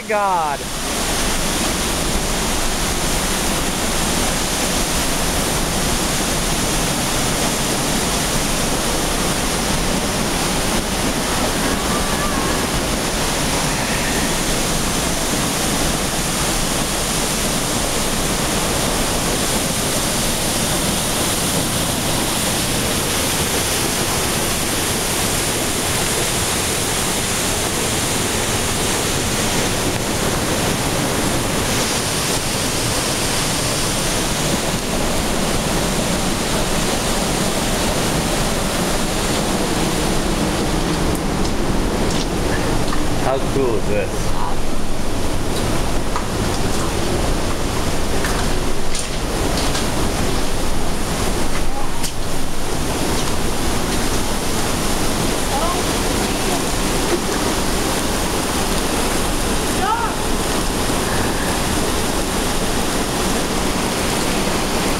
my god. Cool is this?